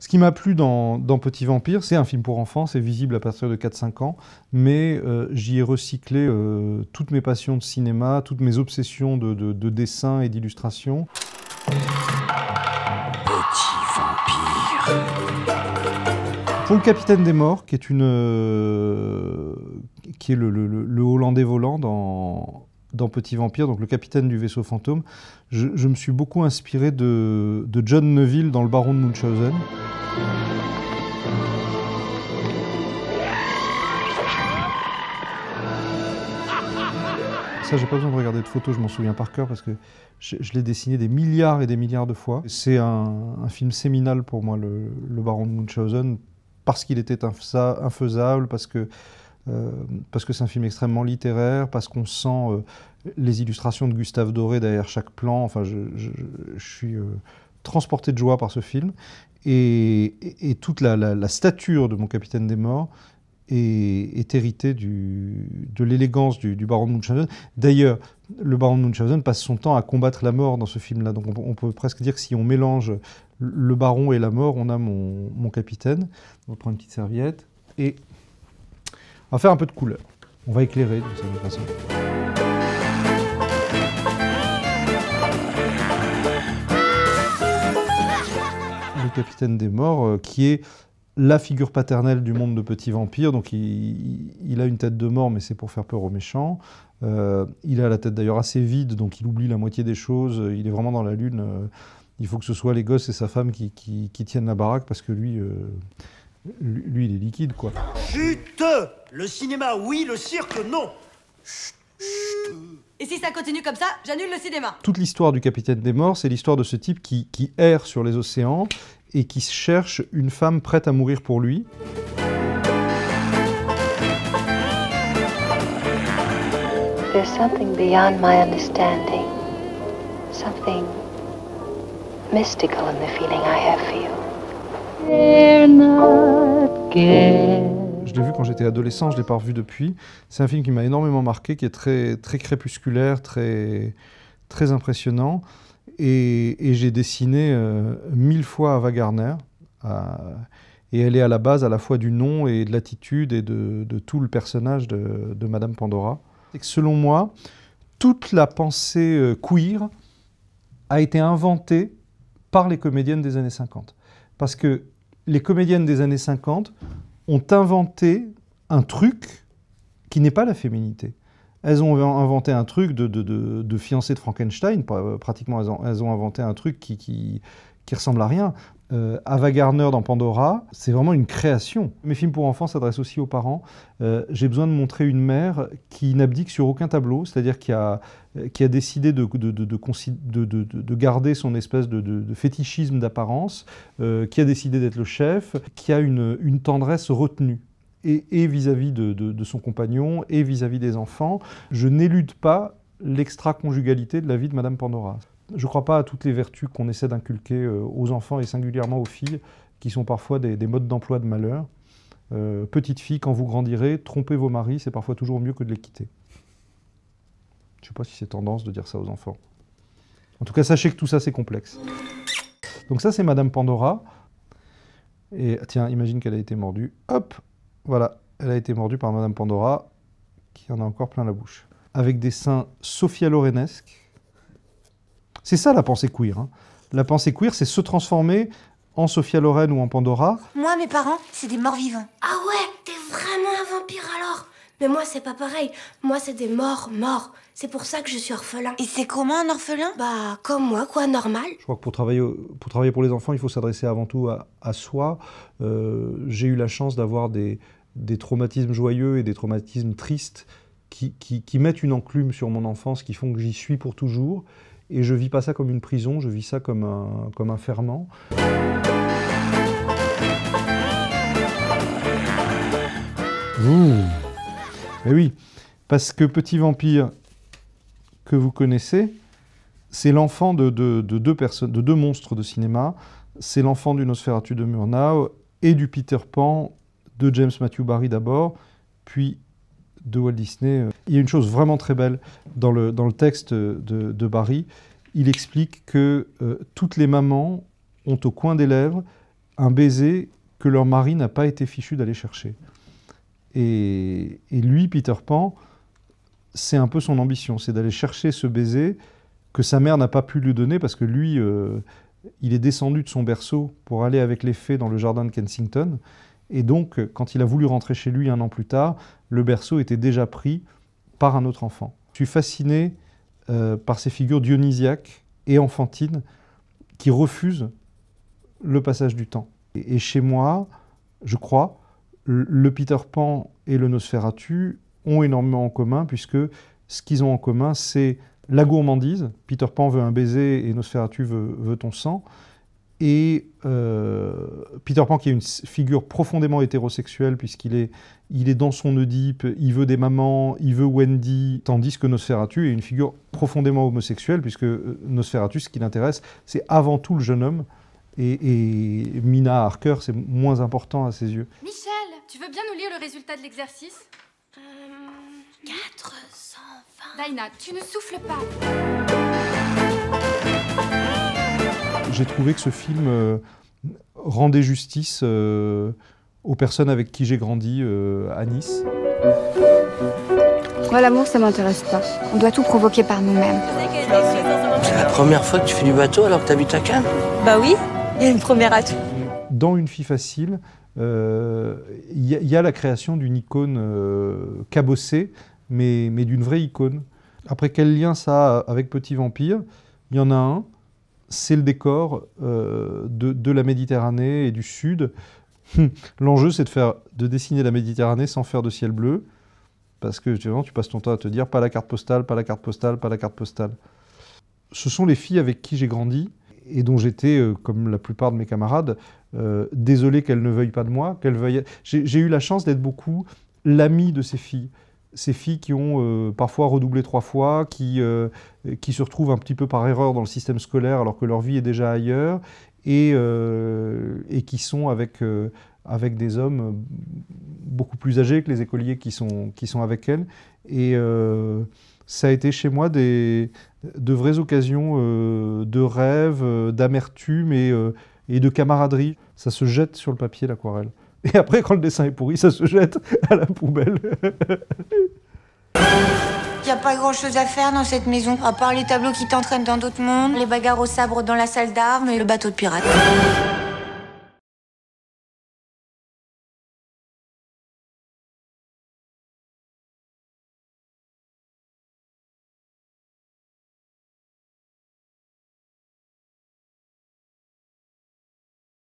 Ce qui m'a plu dans, dans, Petit Vampire, c'est un film pour enfants, c'est visible à partir de 4-5 ans, mais euh, j'y ai recyclé euh, toutes mes passions de cinéma, toutes mes obsessions de, de, de dessin et d'illustration. Petit Vampire. Pour le Capitaine des Morts, qui est, une, euh, qui est le, le, le Hollandais volant dans, dans Petit Vampire, donc le capitaine du vaisseau fantôme, je, je me suis beaucoup inspiré de, de, John Neville dans Le Baron de Munchausen. Ça, j'ai pas besoin de regarder de photos, je m'en souviens par cœur parce que je, l'ai dessiné des milliards et des milliards de fois. C'est un, film séminal pour moi, le, Baron de Munchausen, parce qu'il était infaisable, parce que euh, parce que c'est un film extrêmement littéraire, parce qu'on sent euh, les illustrations de Gustave Doré derrière chaque plan. Enfin, je suis euh, transporté de joie par ce film. Et, toute la, stature de mon capitaine des morts est, héritée de l'élégance du, baron de Munchausen. D'ailleurs, le baron de Munchausen passe son temps à combattre la mort dans ce film-là. Donc on, peut presque dire que si on mélange le baron et la mort, on a mon, mon capitaine. On va prendre une petite serviette. Et on va faire un peu de couleur. On va éclairer d'une certaine façon. Capitaine des morts, euh, qui est la figure paternelle du monde de Petit Vampire. Donc il, il a une tête de mort, mais c'est pour faire peur aux méchants. Euh, il a la tête d'ailleurs assez vide, donc il oublie la moitié des choses. Il est vraiment dans la lune. Euh, il faut que ce soit les gosses et sa femme qui, qui, qui tiennent la baraque, parce que lui... Euh, lui, il est liquide, quoi. Chut Le cinéma, oui, le cirque, non Chut, chut. Et si ça continue comme ça, j'annule le cinéma. Toute l'histoire du Capitaine des Morts, c'est l'histoire de ce type qui, qui, erre sur les océans et qui cherche une femme prête à mourir pour lui. There's something beyond my understanding. Something mystical in the feeling I have for you. Je l'ai vu quand j'étais adolescent, je ne l'ai pas revu depuis. C'est un film qui m'a énormément marqué, qui est très, très crépusculaire, très, très impressionnant. Et, j'ai dessiné euh, mille fois Ava Gardner. Et elle est à la base à la fois du nom et de l'attitude et de, de, tout le personnage de, de Madame Pandora. Et que selon moi, toute la pensée euh, queer a été inventée par les comédiennes des années 50. Parce que les comédiennes des années 50 ont inventé un truc qui n'est pas la féminité. Elles ont inventé un truc de, de, fiancée de Frankenstein, pratiquement elles ont, inventé un truc qui, ressemble à rien. Euh, Ava Gardner dans Pandora, c'est vraiment une création. Mes films pour enfants s'adressent aussi aux parents. Euh, J'ai besoin de montrer une mère qui n'abdique sur aucun tableau, c'est-à-dire qui a, décidé de, de, de, de, garder son espèce de, fétichisme d'apparence, euh, qui a décidé d'être le chef, qui a une tendresse retenue. Et vis-à-vis -vis de, son compagnon, et vis-à-vis -vis des enfants. Je n'élude pas l'extra-conjugalité de la vie de Madame Pandora. Je ne crois pas à toutes les vertus qu'on essaie d'inculquer aux enfants et singulièrement aux filles, qui sont parfois des, des modes d'emploi de malheur. Euh, petite fille, quand vous grandirez, trompez vos maris, c'est parfois toujours mieux que de les quitter. Je ne sais pas si c'est tendance de dire ça aux enfants. En tout cas, sachez que tout ça, c'est complexe. Donc ça, c'est Madame Pandora. Et tiens, imagine qu'elle a été mordue. Hop Voilà, elle a été mordue par Madame Pandora, qui en a encore plein la bouche. Avec des seins Sophia Lorenesque, c'est ça la pensée queer. Hein. La pensée queer, c'est se transformer en Sophia Loren ou en Pandora. Moi, mes parents, c'est des morts vivants. Ah ouais, t'es vraiment un vampire alors Mais moi, c'est pas pareil. Moi, c'est des morts morts. C'est pour ça que je suis orphelin. Et c'est comment un orphelin? Bah, comme moi, quoi, normal. Je crois que pour travailler, pour travailler pour les enfants, il faut s'adresser avant tout à, à soi. Euh, J'ai eu la chance d'avoir des, des traumatismes joyeux et des traumatismes tristes qui, qui, qui mettent une enclume sur mon enfance, qui font que j'y suis pour toujours. Et je vis pas ça comme une prison, je vis ça comme un, comme un ferment. Mais oui, parce que Petit Vampire, que vous connaissez, c'est l'enfant de, de, de, deux monstres de cinéma. C'est l'enfant du Nosferatu de Murnau et du Peter Pan de James Matthew Barry d'abord, puis de Walt Disney. Il y a une chose vraiment très belle dans le, texte de, de Barry. Il explique que euh, toutes les mamans ont au coin des lèvres un baiser que leur mari n'a pas été fichu d'aller chercher. Et, lui, Peter Pan, c'est un peu son ambition, c'est d'aller chercher ce baiser que sa mère n'a pas pu lui donner parce que lui, euh, il est descendu de son berceau pour aller avec les fées dans le jardin de Kensington. Et donc, quand il a voulu rentrer chez lui un an plus tard, le berceau était déjà pris par un autre enfant. Je suis fasciné euh, par ces figures dionysiaques et enfantines qui refusent le passage du temps. Et chez moi, je crois, le, Peter Pan et le Nosferatu ont énormément en commun, puisque ce qu'ils ont en commun, c'est la gourmandise. Peter Pan veut un baiser et Nosferatu veut, ton sang. Et euh, Peter Pan, qui est une figure profondément hétérosexuelle, puisqu'il est, il est dans son Oedipe, il veut des mamans, il veut Wendy, tandis que Nosferatu est une figure profondément homosexuelle, puisque euh, Nosferatu, ce qui l'intéresse, c'est avant tout le jeune homme. Et, Mina Harker, c'est moins important à ses yeux. Tu veux bien nous lire le résultat de l'exercice Euh, 420. Daina, tu ne souffles pas. J'ai trouvé que ce film euh, rendait justice euh, aux personnes avec qui j'ai grandi euh, à Nice. Moi, l'amour, ça m'intéresse pas. On doit tout provoquer par nous-mêmes. C'est la première fois que tu fais du bateau alors que t'habites à Cannes? Bah oui, il y a une première à tout. Dans Une fille facile, euh, il y, a- il y a la création d'une icône euh, cabossée, mais, d'une vraie icône. Après, quel lien ça a avec Petit Vampire? Il y en a un, c'est le décor euh, de, la Méditerranée et du Sud. L'enjeu, c'est de, faire, de dessiner la Méditerranée sans faire de ciel bleu, parce que vois, tu passes ton temps à te dire pas la carte postale, pas la carte postale, pas la carte postale. Ce sont les filles avec qui j'ai grandi et dont j'étais, euh, comme la plupart de mes camarades, euh, désolé qu'elles ne veuillent pas de moi, qu'elles veuillent. J'ai eu la chance d'être beaucoup l'ami de ces filles. Ces filles qui ont euh, parfois redoublé trois fois, qui, qui se retrouvent un petit peu par erreur dans le système scolaire alors que leur vie est déjà ailleurs, et, et qui sont avec, avec des hommes beaucoup plus âgés que les écoliers qui sont, qui sont avec elles. Ça a été chez moi des, de vraies occasions euh, de rêve, euh, d'amertume et, euh, et de camaraderie. Ça se jette sur le papier, l'aquarelle. Et après, quand le dessin est pourri, ça se jette à la poubelle. Y a pas grand chose à faire dans cette maison, à part les tableaux qui t'entraînent dans d'autres mondes, les bagarres au sabre dans la salle d'armes et le bateau de pirate.